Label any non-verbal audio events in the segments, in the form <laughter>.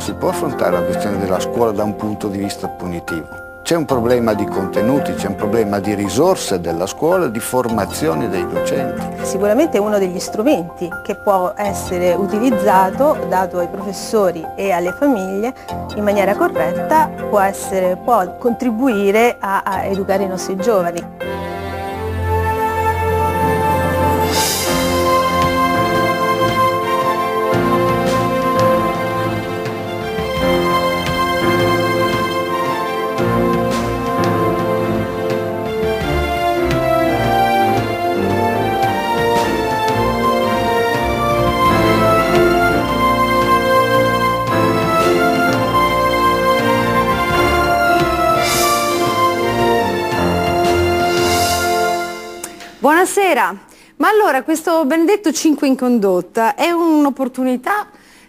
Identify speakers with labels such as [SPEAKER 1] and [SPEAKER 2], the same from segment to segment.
[SPEAKER 1] non si può affrontare la questione della scuola da un punto di vista punitivo. C'è un problema di contenuti, c'è un problema di risorse della scuola, di formazione dei docenti.
[SPEAKER 2] Sicuramente uno degli strumenti che può essere utilizzato, dato ai professori e alle famiglie, in maniera corretta, può, essere, può contribuire a, a educare i nostri giovani.
[SPEAKER 3] Buonasera, ma allora questo benedetto 5 in condotta è un'opportunità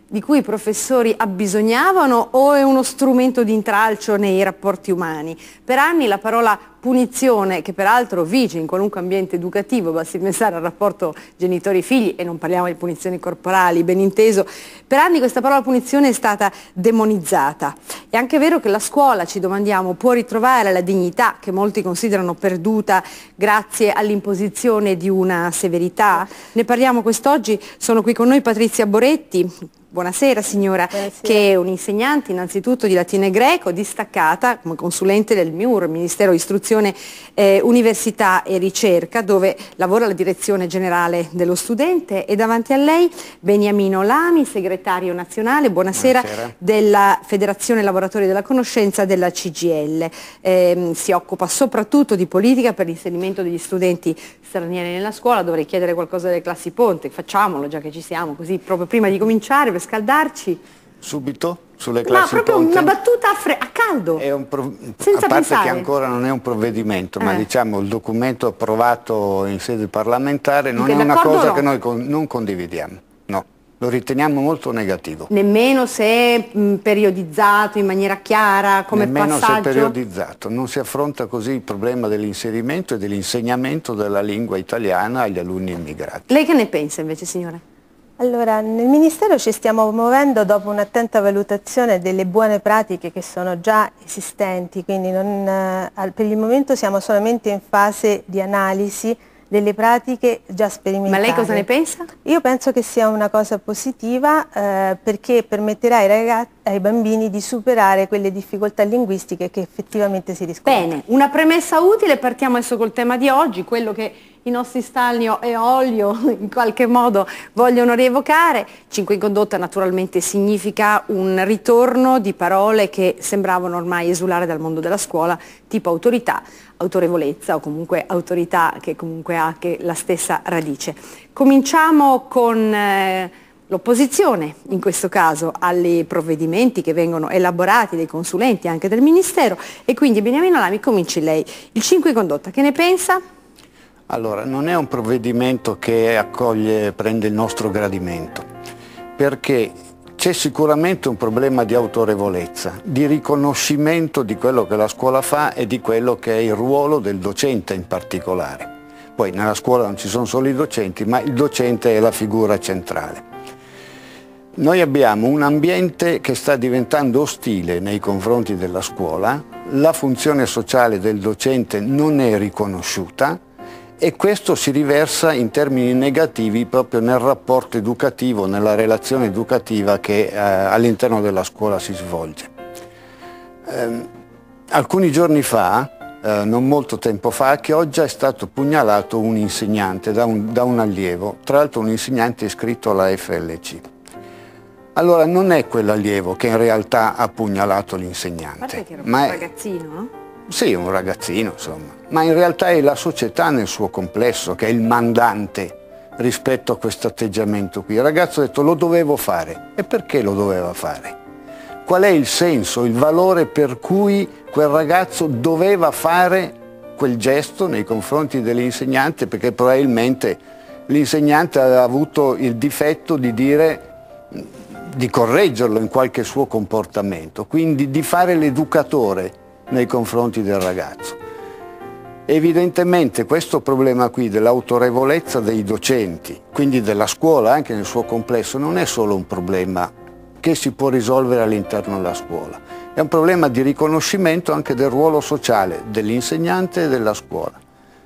[SPEAKER 3] di cui i professori abbisognavano o è uno strumento di intralcio nei rapporti umani? Per anni la parola punizione, che peraltro vige in qualunque ambiente educativo, basti pensare al rapporto genitori-figli e non parliamo di punizioni corporali, ben inteso, per anni questa parola punizione è stata demonizzata. È anche vero che la scuola, ci domandiamo, può ritrovare la dignità che molti considerano perduta grazie all'imposizione di una severità? Ne parliamo quest'oggi, sono qui con noi Patrizia Boretti, Buonasera signora, Buonasera. che è un'insegnante innanzitutto di latino e greco, distaccata come consulente del MIUR, Ministero Istruzione, eh, Università e Ricerca, dove lavora la direzione generale dello studente e davanti a lei Beniamino Lami, segretario nazionale, buonasera, buonasera. della Federazione Lavoratori della Conoscenza della CGL. Eh, si occupa soprattutto di politica per l'inserimento degli studenti stranieri nella scuola, dovrei chiedere qualcosa delle classi ponte, facciamolo già che ci siamo, così proprio prima di cominciare scaldarci?
[SPEAKER 1] Subito? Sulle classi
[SPEAKER 3] Ma proprio
[SPEAKER 1] ponte?
[SPEAKER 3] una battuta a, fre- a caldo, senza
[SPEAKER 1] A parte
[SPEAKER 3] pensare.
[SPEAKER 1] che ancora non è un provvedimento, eh. ma diciamo il documento approvato in sede parlamentare non è una cosa no? che noi con- non condividiamo. No, lo riteniamo molto negativo.
[SPEAKER 3] Nemmeno se mh, periodizzato in maniera chiara come
[SPEAKER 1] Nemmeno
[SPEAKER 3] passaggio?
[SPEAKER 1] se è periodizzato, non si affronta così il problema dell'inserimento e dell'insegnamento della lingua italiana agli alunni immigrati.
[SPEAKER 3] Lei che ne pensa invece signore?
[SPEAKER 2] Allora, nel Ministero ci stiamo muovendo dopo un'attenta valutazione delle buone pratiche che sono già esistenti, quindi non, eh, per il momento siamo solamente in fase di analisi delle pratiche già sperimentate.
[SPEAKER 3] Ma lei cosa ne pensa?
[SPEAKER 2] Io penso che sia una cosa positiva eh, perché permetterà ai, ragazzi, ai bambini di superare quelle difficoltà linguistiche che effettivamente si riscontrano.
[SPEAKER 3] Bene, una premessa utile, partiamo adesso col tema di oggi, quello che i nostri Stalnio e Olio <laughs> in qualche modo vogliono rievocare. 5 in condotta naturalmente significa un ritorno di parole che sembravano ormai esulare dal mondo della scuola, tipo autorità, autorevolezza o comunque autorità che comunque ha anche la stessa radice. Cominciamo con... Eh, l'opposizione, in questo caso, ai provvedimenti che vengono elaborati dai consulenti anche del Ministero e quindi Beniamino Lami cominci lei. Il 5 in condotta, che ne pensa?
[SPEAKER 1] Allora, non è un provvedimento che accoglie, prende il nostro gradimento, perché c'è sicuramente un problema di autorevolezza, di riconoscimento di quello che la scuola fa e di quello che è il ruolo del docente in particolare. Poi nella scuola non ci sono solo i docenti, ma il docente è la figura centrale. Noi abbiamo un ambiente che sta diventando ostile nei confronti della scuola, la funzione sociale del docente non è riconosciuta, e questo si riversa in termini negativi proprio nel rapporto educativo, nella relazione educativa che eh, all'interno della scuola si svolge. Eh, alcuni giorni fa, eh, non molto tempo fa, che oggi è stato pugnalato un insegnante da un, da un allievo, tra l'altro un insegnante iscritto alla FLC. Allora non è quell'allievo che in realtà ha pugnalato l'insegnante.
[SPEAKER 3] Ma è un ragazzino, no?
[SPEAKER 1] Sì, un ragazzino, insomma. Ma in realtà è la società nel suo complesso che è il mandante rispetto a questo atteggiamento qui. Il ragazzo ha detto lo dovevo fare. E perché lo doveva fare? Qual è il senso, il valore per cui quel ragazzo doveva fare quel gesto nei confronti dell'insegnante? Perché probabilmente l'insegnante aveva avuto il difetto di dire di correggerlo in qualche suo comportamento, quindi di fare l'educatore nei confronti del ragazzo. Evidentemente questo problema qui dell'autorevolezza dei docenti, quindi della scuola anche nel suo complesso, non è solo un problema che si può risolvere all'interno della scuola. È un problema di riconoscimento anche del ruolo sociale dell'insegnante e della scuola.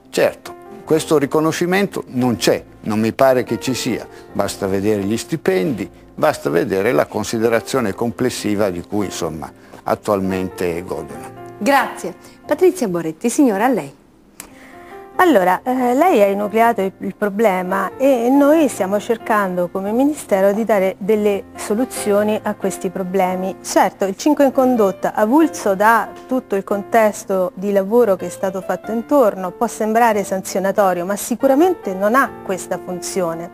[SPEAKER 1] Certo, questo riconoscimento non c'è, non mi pare che ci sia, basta vedere gli stipendi, basta vedere la considerazione complessiva di cui insomma attualmente godono.
[SPEAKER 3] Grazie. Patrizia Boretti, signora, a lei.
[SPEAKER 2] Allora, eh, lei ha enucleato il, il, problema e noi stiamo cercando come Ministero di dare delle soluzioni a questi problemi. Certo, il 5 in condotta, avulso da tutto il contesto di lavoro che è stato fatto intorno, può sembrare sanzionatorio, ma sicuramente non ha questa funzione.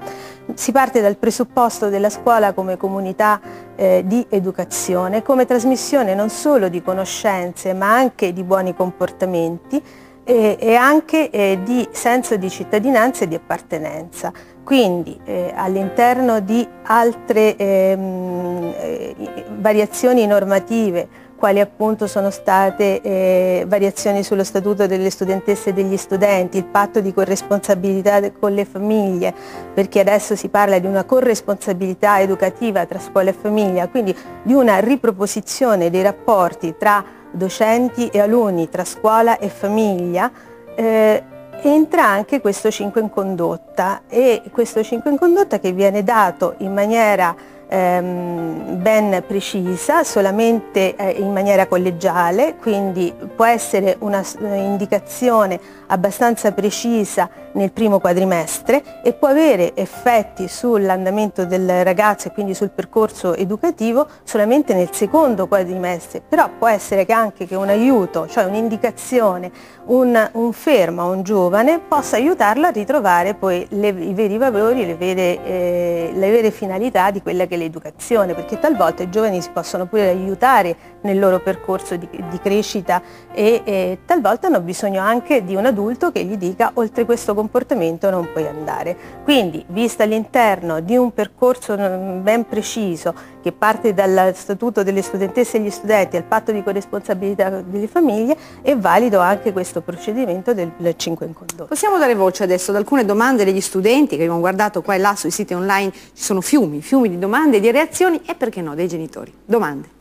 [SPEAKER 2] Si parte dal presupposto della scuola come comunità eh, di educazione, come trasmissione non solo di conoscenze, ma anche di buoni comportamenti, e, e anche eh, di senso di cittadinanza e di appartenenza. Quindi eh, all'interno di altre ehm, eh, variazioni normative, quali appunto sono state eh, variazioni sullo statuto delle studentesse e degli studenti, il patto di corresponsabilità con le famiglie, perché adesso si parla di una corresponsabilità educativa tra scuola e famiglia, quindi di una riproposizione dei rapporti tra docenti e alunni, tra scuola e famiglia, eh, entra anche questo 5 in condotta e questo 5 in condotta che viene dato in maniera ehm, ben precisa, solamente eh, in maniera collegiale, quindi può essere un'indicazione abbastanza precisa nel primo quadrimestre e può avere effetti sull'andamento del ragazzo e quindi sul percorso educativo solamente nel secondo quadrimestre, però può essere che anche che un aiuto, cioè un'indicazione, un, un, fermo a un giovane possa aiutarlo a ritrovare poi le, i veri valori, le vere, eh, le vere finalità di quella che è l'educazione, perché talvolta i giovani si possono pure aiutare nel loro percorso di, di crescita e, e talvolta hanno bisogno anche di un adulto che gli dica oltre questo comportamento non puoi andare. Quindi, vista all'interno di un percorso ben preciso che parte dal statuto delle studentesse e gli studenti al patto di corresponsabilità delle famiglie, è valido anche questo procedimento del 5 in condotta.
[SPEAKER 3] Possiamo dare voce adesso ad alcune domande degli studenti che abbiamo guardato qua e là sui siti online, ci sono fiumi, fiumi di domande di reazioni e perché no, dei genitori. Domande.